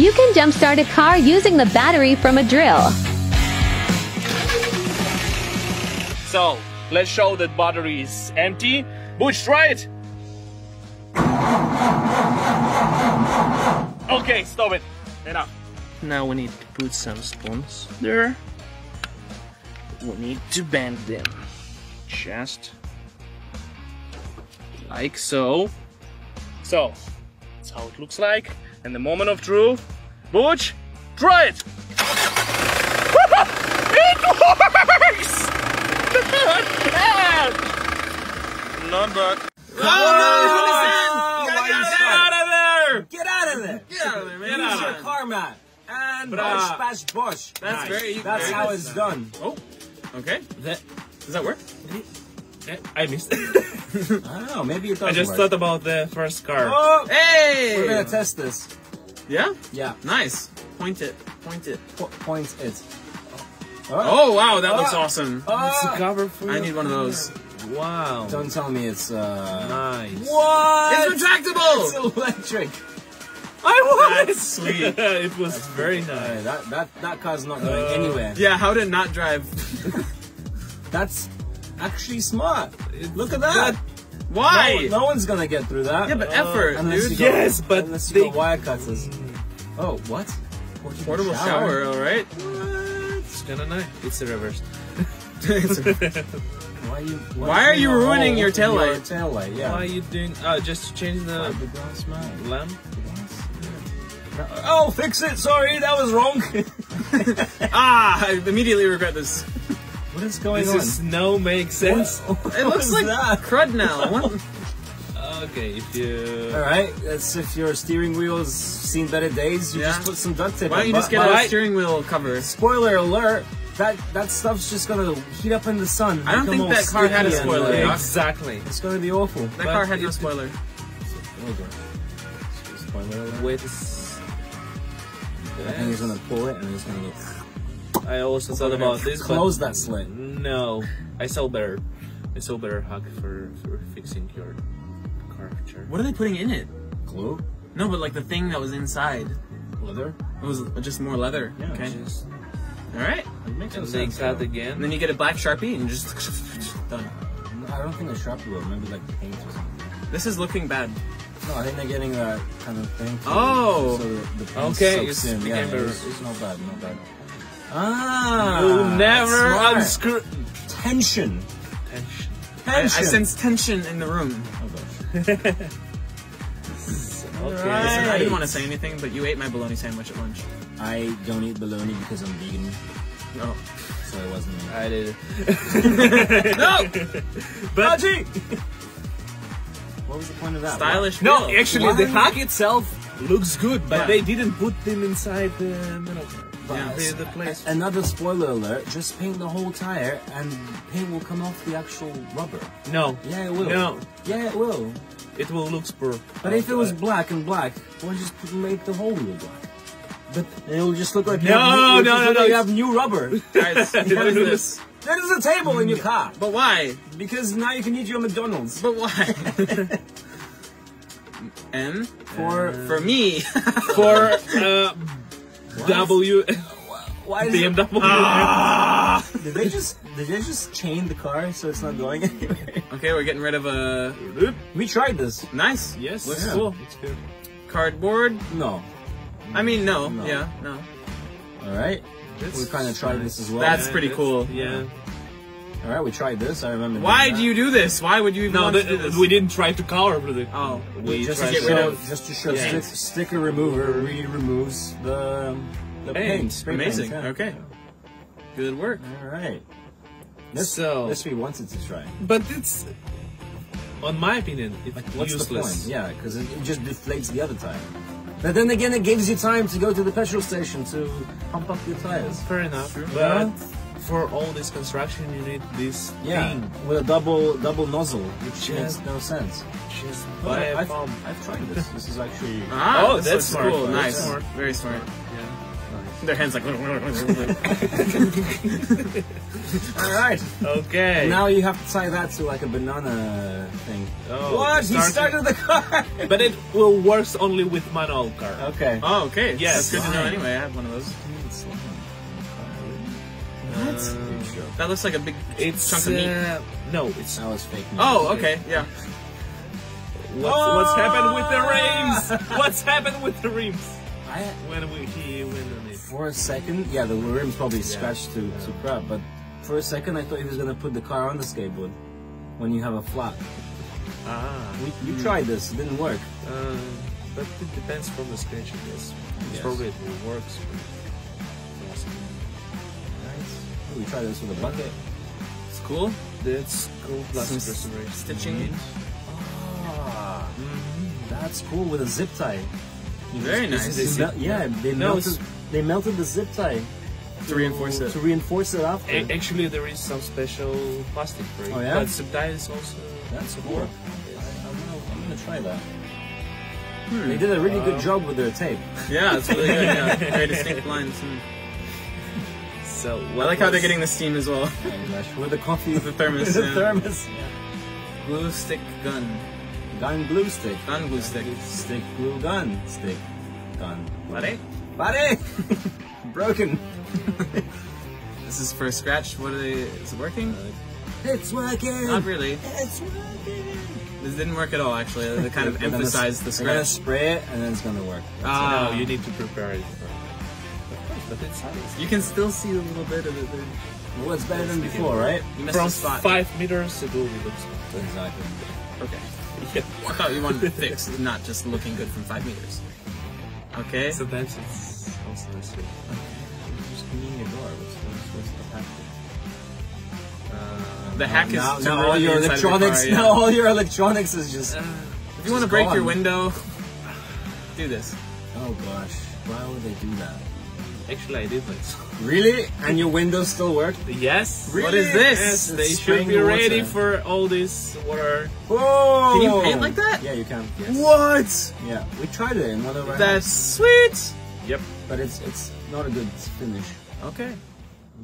You can jumpstart a car using the battery from a drill. So let's show that battery is empty. Butch, try it. Okay, stop it. Enough. Now we need to put some spoons there. We need to bend them. Just like so. So, that's how it looks like. And the moment of truth. Butch, try it! it works! Not bad. Oh, Get out of there! Get out of there! Get out of there, man. Use your car mat. And Bra. Bosch, uh, bash, Bosch. That's very- That's very how it's done. Oh, okay. That does that work? Eh, I missed. It. I don't know. Maybe it does I just work. thought about the first car. Oh, Hey! we're gonna test this. Yeah, Yeah. nice. Point it. Point it. Po- point it. Oh wow, that looks Ah. awesome. Ah, cover for I need one of those. Wow. don't tell me it's uh. Nice. What? It's retractable. It's electric. I want That's sweet. it was very Hey, nice. that that that car's not going anywhere. Yeah, how did it not drive? That's actually smart. Look at that. Why? No, no one's gonna get through that. Yeah, but effort, dude. Yes, but unless you they- got wire cutters. Oh, what? Portable shower, all right. It's kind of nice. It's a reverse. Why are you? Why are you ruining your tail light? Your taillight, yeah. Why are you doing? Uh, just to change the Fiberglass, man. lamp. Oh, fix it. Sorry, that was wrong. ah, I immediately regret this. What is going This on? is no makes sense. What- It looks like that? crud now. What? Okay, if you. All right, that's if your steering wheel's seen better days. You Yeah. just put some duct tape. Why don't you just get a steering wheel cover? Spoiler alert! That that stuff's just gonna heat up in the sun. I don't think that car had a spoiler. uh, Exactly. It's gonna be awful. That But car had no it- spoiler. Spoiler alert. With. I think he's gonna pull it and he's gonna go. I also thought about this, Close that slit. no, I saw better. I saw better hack for for fixing your car. What are they putting in it? Glue, No, but like the thing that was inside. leather. It was just more leather. Yeah, okay. Just All right. It makes and they sense. cut though. And again. then you get a black sharpie and just done. I don't think they sharpie will. Maybe like paint or something. This is looking bad. No, I think they're getting that kind of thing. Oh. so the paint Okay, it's in. Yeah, it's, it's not bad, not bad. Ah, you never smart. unscrew. tension. Tension. I, I sense tension in the room. Oh gosh. Okay. Listen, I didn't want to say anything, but you ate my bologna sandwich at lunch. I don't eat bologna because I'm vegan, No. so it wasn't me. I did. no! But What was the point of that? Stylish no, actually, Why? the hack itself looks good, but Yeah. they didn't put them inside the Yeah. the, the place. Another spoiler alert, just paint the whole tire and paint will come off the actual rubber. No, Yeah, it will. No. Yeah, it will. it will look poor. But if it was black and black, why just make the whole wheel black? But it'll just look like you No, have new, no, no, look no, You have new rubber. Guys, what is this? There's a table in your car But why? because now you can eat your McDonald's. But why? M For for me. For uh, W why is it, BMW. Ah. did they just did they just chain the car so it's not going anywhere? okay, we're getting rid of a we tried this. nice. Yes, Looks Yeah. cool. It's good. Cardboard. No. I mean, no. No. Yeah, no. All right. That's We kind of tried this as well. That's pretty cool. Yeah. All right. We tried this. I remember. Why do you do this? Why would you even No, want to do this? we didn't try to cover the. Oh. we just tried to get show, rid of- just to show Yeah. stick, sticker remover really removes the the Hey, paint. spray paint, amazing. yeah. Okay. Good work. All right. This So- this we wanted to try. But it's, on my opinion, it's What's useless. the point? Yeah, because it, it just deflates the other tire. But then again, it gives you time to go to the petrol station to pump up your tires. Fair enough. Yeah. But for all this construction, you need this Yeah, thing. with a double double nozzle, which Yeah. makes no sense. Just But buy a I've, pump. I've tried this. This is actually Ah, Oh, that's looks smart. cool. That's Nice. smart. Very smart. Yeah. Their hands like. All right. Okay. Now you have to tie that to like a banana thing. Oh, what? He started the car. but it will works only with manual car. okay. oh, okay. Yes. That's good to know anyway. I have one of those. Uh, That looks like a big it's chunk of meat. uh, no, it's That was fake. news. Oh, okay. Yeah. what's, what's happened with the rims? What's happened with the rims I, when we he went on for a second, yeah, the rim's probably scratched to, to crap, but for a second I thought he was gonna put the car on the skateboard when you have a flat. Ah, We, you tried this, it didn't work. uh, but it depends from the sketch, I guess. Yes. Probably it works. Nice. We try this with a bucket. It's cool. That's cool. Some stitching. Ah, that's cool with a zip tie. Very nice. they Is it yeah, they No, melted. They melted the zip tie To reinforce it. To reinforce it after. A- actually, there is some special plastic for it. Oh, yeah? But sometimes also. That's cool. I, work. I'm, gonna, I'm gonna try that. Hmm. They did a really good job with their tape. Yeah, it's really good. Yeah. Very distinct lines. Hmm. So I like how they're getting the steam as well. Oh my gosh, with the coffee, with The thermos, the yeah. thermos. Glue stick gun. Gun glue stick. Gun glue stick. Stick glue gun. Stick gun. Buddy? Buddy! Broken. This is for a scratch. What are they? Is it working? It's working. Not really. It's working. This didn't work at all. Actually, they kind of emphasized the They're gonna scratch. spray it and then it's gonna work. Ah, No, you need to prepare it. But it's You can still see a little bit of it. there. Well, it's better than before, right? You missed from the spot. five meters ago, it looks. Exactly. Okay. Yeah. I thought you wanted it fixed, not just looking good from five meters. Okay. Sometimes it's also this way. Just cleaning your door. What's, what's, what's the hack? Uh, The hack is now, to now all your inside of electronics. car, yeah. Now all your electronics is just. uh, If you want to break your window, do this. Oh gosh, why would they do that? Actually, I did like. Really? And your windows still work? Yes. What is this? Yes, It's they should be the ready water. for all this water. Whoa! Can you paint like that? Yeah, you can. What? Yeah, we tried it in of our That's sweet. Yep. but it's it's not a good finish. Okay.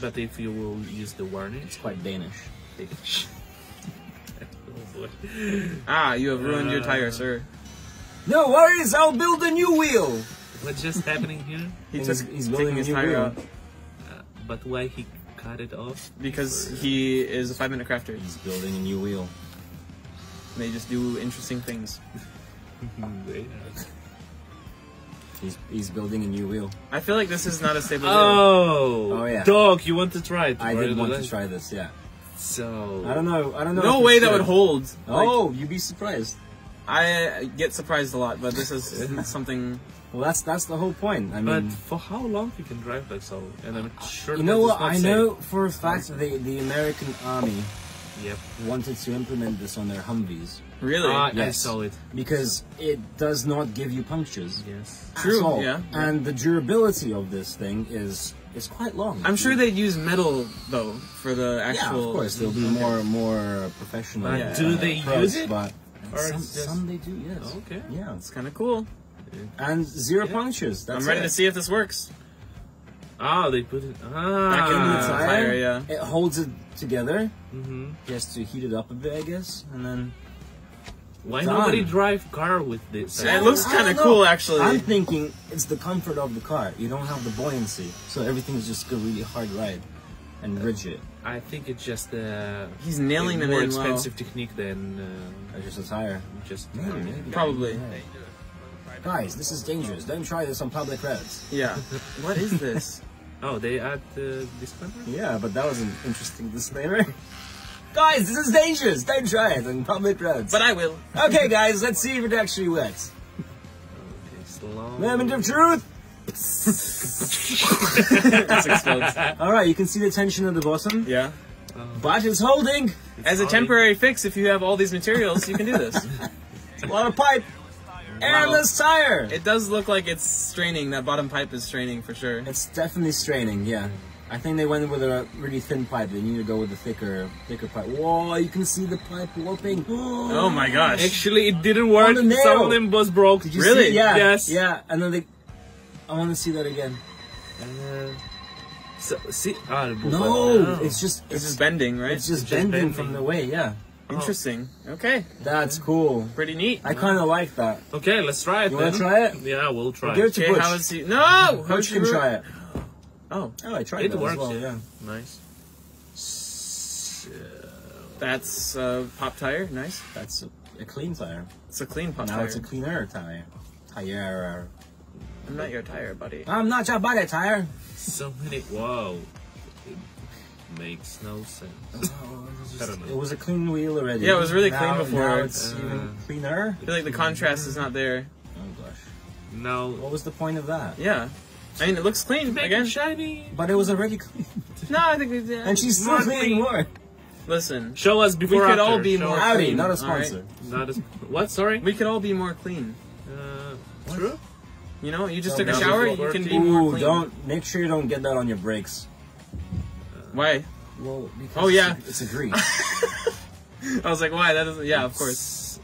But if you will use the varnish, It's quite Danish. oh. Ah, you have ruined your tire, sir. No worries, I'll build a new wheel. What's just happening here? He And just he's- he's taking building his new tire wheel. out Uh, but why he cut it off? because he is a five-minute crafter. He's building a new wheel. They just do interesting things. He's he's building a new wheel. I feel like this is not a stable. wheel. Oh, Oh, yeah. dog! You want to try it? I did you want to try this. Yeah. So I don't know. I don't know. No way that would good. hold. Like, Oh, you'd be surprised. I uh, get surprised a lot, but this is something. Well, that's that's the whole point. I But mean, for how long you can drive like so? And I'm sure. you know what? I safe. know for a fact that the the American army Yep. wanted to implement this on their Humvees Really? Ah, I Yes. saw it. because it does not give you punctures. Yes. at True, all. yeah. And the durability of this thing is is quite long. I'm sure they'd use metal though for the actual. Yeah, actual. of course, they'll be mm-hmm. more more professional. But uh, do they approach, use it? But Or some, just- some they do, yes. Okay. Yeah, It's kind of cool. and zero Yeah. punctures. That's I'm ready it. to see if this works. Ah, they put it. Ah. Back in the tire. tire, yeah. It holds it together hmm just to heat it up a bit, I guess, and then. Why Done. nobody drive car with this? Yeah, it looks kind of cool, actually. I'm thinking it's the comfort of the car. You don't have the buoyancy, so everything's just a really hard ride and rigid. I think it's just uh, He's nailing a them more in well. expensive technique than uh, It's just a tire. just. Maybe, maybe. Probably. Guys, this is dangerous. Don't try this on public roads. Yeah. what is this? Oh, they add uh, disclaimer. Yeah, but that was an interesting disclaimer. guys, this is dangerous. Don't try it on public roads. But I will. okay, guys, let's see if it actually works. Okay, slow. Moment of truth. This explodes. All right, you can see the tension at the bottom, Yeah. but it's holding. As a temporary fix, if you have all these materials, you can do this. A lot of pipe. Airless tire. It does look like it's straining. That bottom pipe is straining for sure. It's definitely straining, yeah. I think they went with a really thin pipe. They need to go with a thicker, thicker pipe. Whoa, you can see the pipe warping. Oh my gosh. Actually, it didn't work. the. Some of them was broke. Did you Really? See? Yeah. Yes. Yeah, and then they. I want to see that again. Uh, so, see, ah, the No, it's just This it's is bending, right? it's just It's just bending bending. from the way. Yeah, Interesting. Okay, that's cool. pretty neat. I kind of like that. Okay, let's try it. You wanna try it? Yeah, we'll try. Give it. it to Okay, Butch. how is he? No, Coach can try it. Oh, Oh, I tried It that works. well. yeah. Nice. So, that's a pop tire. Nice. That's a, a clean tire. It's a clean pop Now tire. it's a cleaner tire. Tire. I'm not your tire, buddy. I'm not your body tire. so many. Whoa. It makes no sense. I don't It was a clean wheel already. Yeah, it was really clean before. Now it's Uh, even cleaner. I feel like the contrast is not there. Oh gosh. No. What was the point of that? Yeah. I mean, it looks clean Make again. shiny. But it was already clean. No, I think it's. Yeah. And she's still More cleaning clean. more. Listen, Show us before. we before. could all be Show more us- Howdy, clean, not a all right? sponsor. Not as. What? Sorry. We could all be more clean. Uh, true. You know, you just So took a shower. You can be working- more Ooh, clean. don't make sure you don't get that on your brakes. Why? Well, because Oh, yeah. it's a, it's grease. I was like, why? That doesn't. Yeah, of course.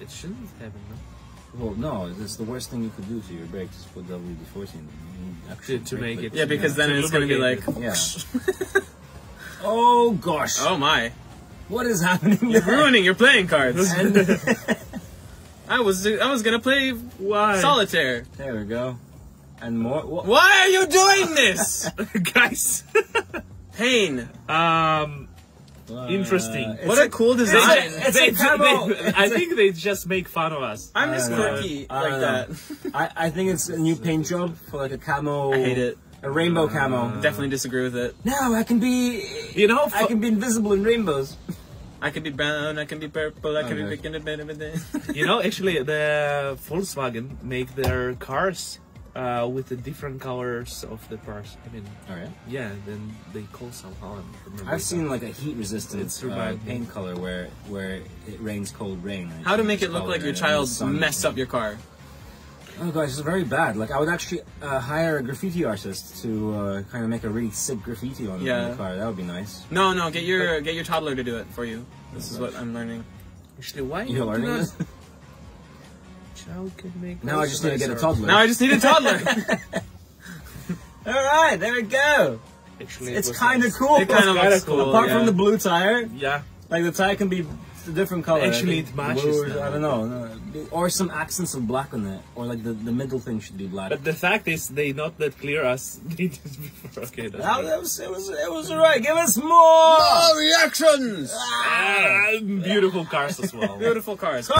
It shouldn't happen. No? well, no, it's the worst thing you could do to your brakes is put WD-40 in. them. To- to make it- Yeah, because then To it's gonna be like. Yeah. oh gosh. Oh my! What is happening? You're there? ruining your playing cards. And I was I was gonna play Why? solitaire. there we go. And more. Wha- Why are you doing this? guys. Pain. um. Uh, Interesting. it's What a cool it's design. a- it's they, a camo. they- I think they just make fun of us. I'm just I know. quirky I like don't that. I, I think it's a new paint job for like a camo. I hate it. A rainbow camo. Definitely disagree with it. No, I can be. You know, I can be invisible in rainbows. I can be brown, I can be purple, I can Okay. be pink and a bit of a you know, actually, the Volkswagen make their cars uh, with the different colors of the parts. I mean, All right. yeah, then they call somehow. I don't remember I've seen like a heat resistant uh, paint color where where it rains cold rain. How to make it look like your and child messed up your car. Oh gosh, it's very bad. Like I would actually uh, hire a graffiti artist to uh, kind of make a really sick graffiti on, on Yeah. the car. That would be nice. No, no, get your get your toddler to do it for you. This is what I'm learning. Actually, why You're learning not- this. Child can make. Now I just need to get a toddler. Now I just need a toddler. All right, there we go. Actually, It's was kind of nice. cool. It kind of Kinda looks cool, cool. Apart yeah. from the blue tire, Yeah, like the tire can be a different color. Actually, it matches or- I don't know, no. or some accents of black on it, or like the, the middle thing should be black. but the fact is, they not that clear us. They did before. Okay, that's That, right. that was, it was it was alright. Give us more. reactions. Ah, beautiful cars as well. Beautiful cars.